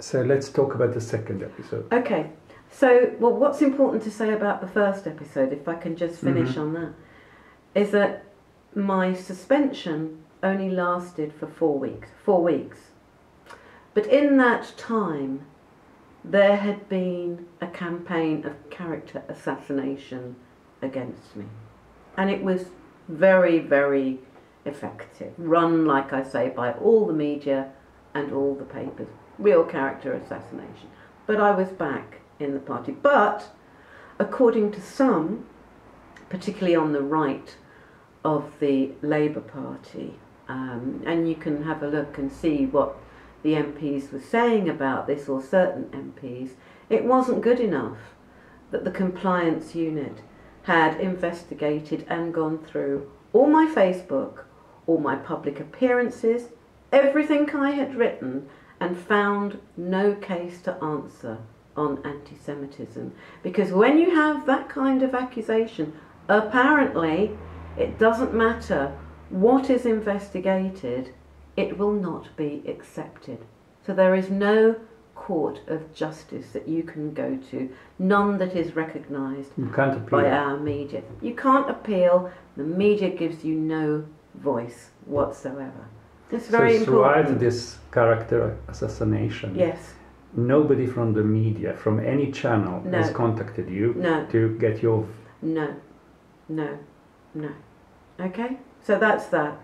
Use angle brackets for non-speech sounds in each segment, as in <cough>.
So let's talk about the second episode. Okay, so well, what's important to say about the first episode, if I can just finish Mhm. on that, is that my suspension only lasted for four weeks. Four weeks. But in that time, there had been a campaign of character assassination against me. And it was very, very effective. Run, like I say, by all the media and all the papers. Real character assassination. But I was back in the party. But according to some, particularly on the right of the Labour Party, um, and you can have a look and see what the MPs were saying about this, or certain MPs, it wasn't good enough that the compliance unit had investigated and gone through all my Facebook, all my public appearances, everything I had written, and found no case to answer on anti Semitism. Because when you have that kind of accusation, apparently it doesn't matter what is investigated, it will not be accepted. So there is no court of justice that you can go to, none that is recognised You can't appeal. by our media. You can't appeal, the media gives you no voice whatsoever. It's very so throughout important. this character assassination, Yes, nobody from the media, from any channel, No. has contacted you no, to get your no, no, no. Okay? So that's that.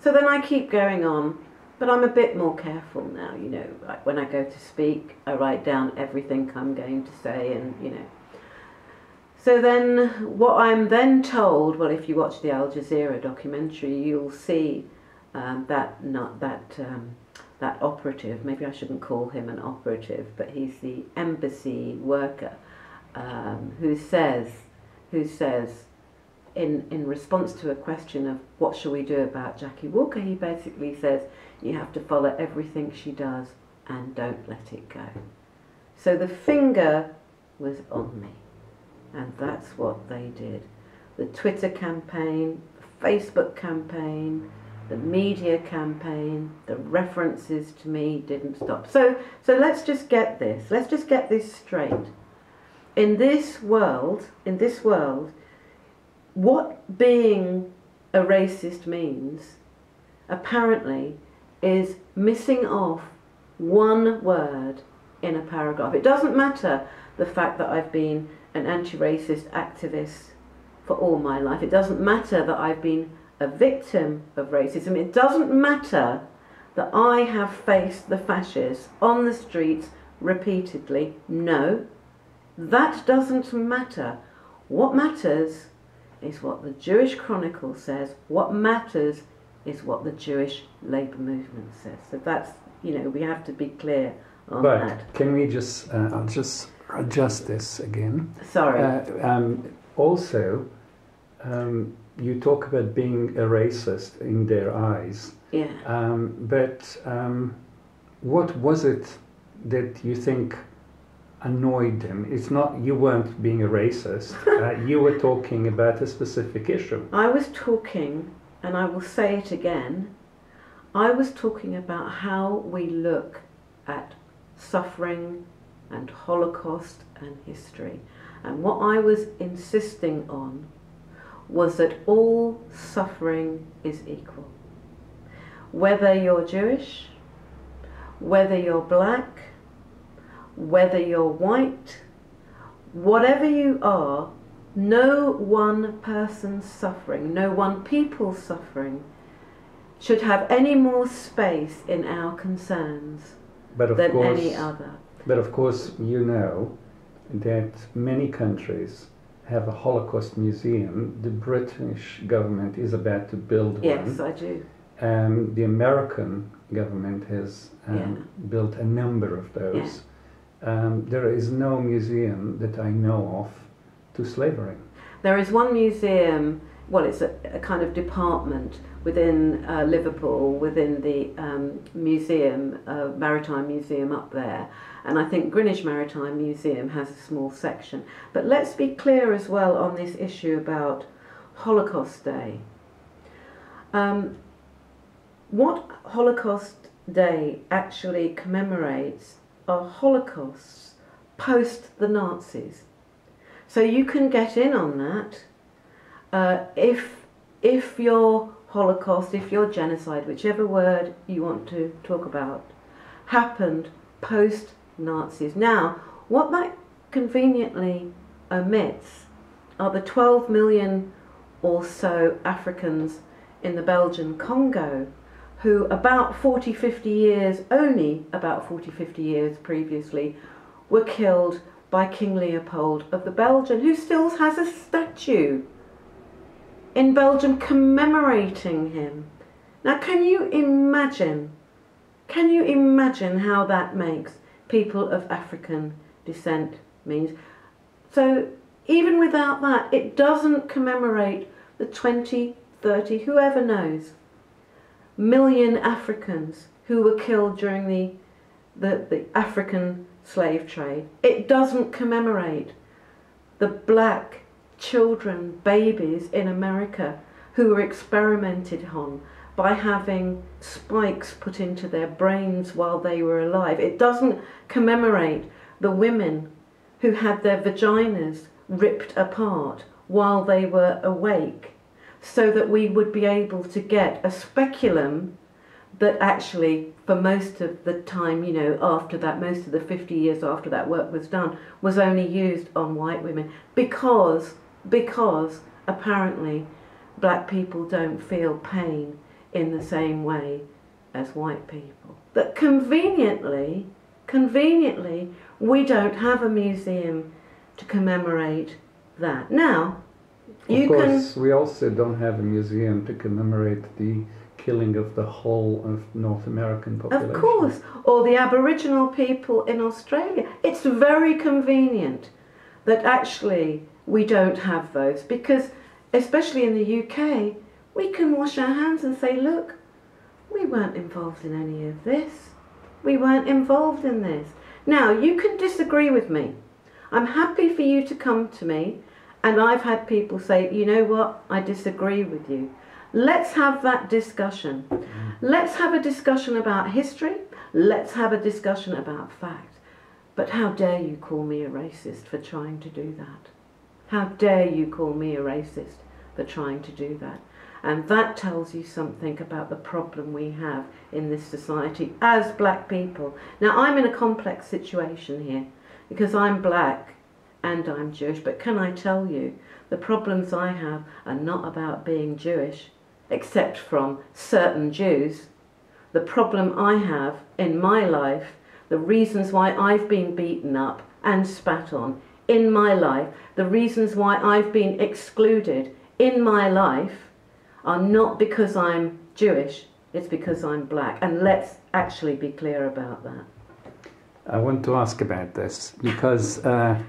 So then I keep going on, but I'm a bit more careful now, you know. Like when I go to speak, I write down everything I'm going to say, and you know. So then, what I'm then told, well, if you watch the Al Jazeera documentary, you'll see um, that not that um, that operative. Maybe I shouldn't call him an operative, but he's the embassy worker um, who says, who says, in in response to a question of what shall we do about Jackie Walker, he basically says you have to follow everything she does and don't let it go. So the finger was on me. And that's what they did. The Twitter campaign, the Facebook campaign, the media campaign, the references to me didn't stop. So, so let's just get this. Let's just get this straight. In this world, in this world, what being a racist means, apparently, is missing off one word in a paragraph. It doesn't matter the fact that I've been an anti racist activist for all my life. It doesn't matter that I've been a victim of racism. It doesn't matter that I have faced the fascists on the streets repeatedly. No, that doesn't matter. What matters is what the Jewish Chronicle says. What matters is what the Jewish labour movement says. So that's, you know, we have to be clear on But that. can we just, uh, I'll just this again. Sorry. Uh, um, also, um, you talk about being a racist in their eyes, yeah. um, but um, what was it that you think annoyed them? It's not you weren't being a racist. <laughs> uh, you were talking about a specific issue. I was talking, and I will say it again, I was talking about how we look at suffering and Holocaust and history. And what I was insisting on was that all suffering is equal. Whether you're Jewish, whether you're black, whether you're white, whatever you are, no one person's suffering, no one people's suffering should have any more space in our concerns than course, any other. But of course, you know that many countries have a Holocaust museum. The British government is about to build one. Yes, I do. Um, the American government has um, Yeah. built a number of those. Um, there is no museum that I know of to slavery. There is one museum, well, it's a, a kind of department within uh, Liverpool, within the um, museum, uh, Maritime Museum up there. And I think Greenwich Maritime Museum has a small section. But let's be clear as well on this issue about Holocaust Day. Um, what Holocaust Day actually commemorates are Holocausts post the Nazis. So you can get in on that uh, if if your Holocaust, if your genocide, whichever word you want to talk about, happened post Nazis. Now, what that conveniently omits are the 12 million or so Africans in the Belgian Congo who about 40 50 years only about 40 50 years previously were killed by King Leopold of the Belgian who still has a statue in Belgium commemorating him now can you imagine can you imagine how that makes people of African descent means so even without that it doesn't commemorate the 20 30 whoever knows million Africans who were killed during the, the, the African slave trade. It doesn't commemorate the black children, babies in America who were experimented on by having spikes put into their brains while they were alive. It doesn't commemorate the women who had their vaginas ripped apart while they were awake so that we would be able to get a speculum that actually for most of the time you know after that most of the 50 years after that work was done was only used on white women because because apparently black people don't feel pain in the same way as white people that conveniently conveniently we don't have a museum to commemorate that now of course, can... we also don't have a museum to commemorate the killing of the whole of North American population. Of course, or the Aboriginal people in Australia. It's very convenient that actually we don't have those because, especially in the UK, we can wash our hands and say, look, we weren't involved in any of this. We weren't involved in this. Now, you can disagree with me. I'm happy for you to come to me and I've had people say, you know what, I disagree with you. Let's have that discussion. Mm-hmm. Let's have a discussion about history. Let's have a discussion about fact. But how dare you call me a racist for trying to do that? How dare you call me a racist for trying to do that? And that tells you something about the problem we have in this society as black people. Now, I'm in a complex situation here because I'm black and I'm Jewish, but can I tell you, the problems I have are not about being Jewish, except from certain Jews. The problem I have in my life, the reasons why I've been beaten up and spat on in my life, the reasons why I've been excluded in my life are not because I'm Jewish, it's because I'm black. And let's actually be clear about that. I want to ask about this because uh,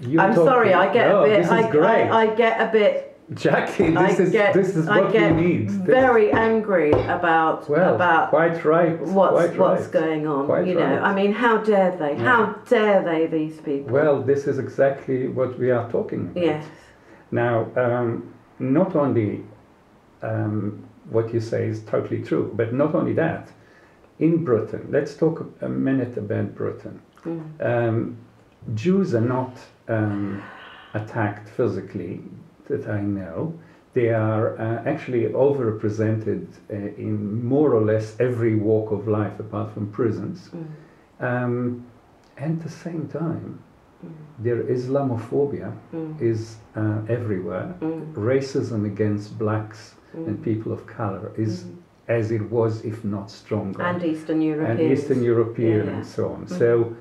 you I'm sorry, I get no, a bit. This is I, great. I, I, get a bit. Jackie, this I is get, this is what I get we need. Very angry about well, about quite right. What's quite what's right. going on? Quite you know, right. I mean, how dare they? Yeah. How dare they? These people. Well, this is exactly what we are talking about. Yes. Now, um, not only um, what you say is totally true, but not only that. In Britain, let's talk a minute about Britain. Mm. Um, Jews are not um, attacked physically that I know. They are uh, actually overrepresented uh, in more or less every walk of life apart from prisons. Mm. Um, and at the same time, mm. their Islamophobia mm. is uh, everywhere. Mm. Racism against blacks mm. and people of color is mm. as it was, if not stronger. And Eastern European. And Eastern European yeah, yeah. and so on. So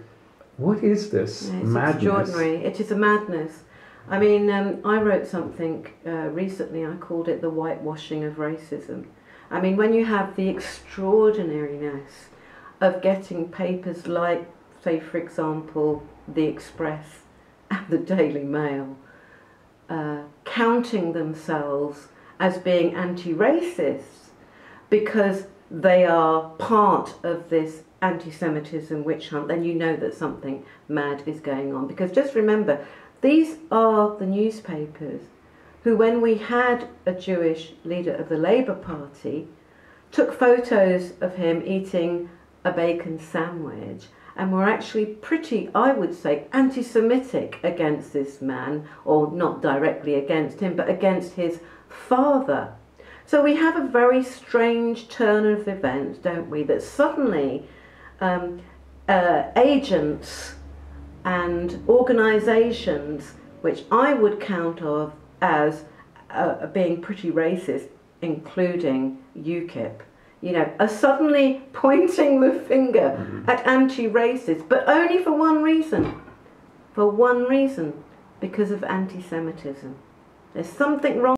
what is this yeah, it's madness? extraordinary. It is a madness. I mean, um, I wrote something uh, recently. I called it the whitewashing of racism. I mean, when you have the extraordinariness of getting papers like, say, for example, the Express and the Daily Mail, uh, counting themselves as being anti racists because they are part of this anti Semitism witch hunt, then you know that something mad is going on. Because just remember, these are the newspapers who, when we had a Jewish leader of the Labour Party, took photos of him eating a bacon sandwich and were actually pretty, I would say, anti Semitic against this man, or not directly against him, but against his father. So we have a very strange turn of events, don't we? That suddenly um, uh, agents and organisations, which I would count of as uh, being pretty racist, including UKIP, you know, are suddenly <laughs> pointing the finger mm-hmm. at anti racists, but only for one reason. For one reason because of anti Semitism. There's something wrong.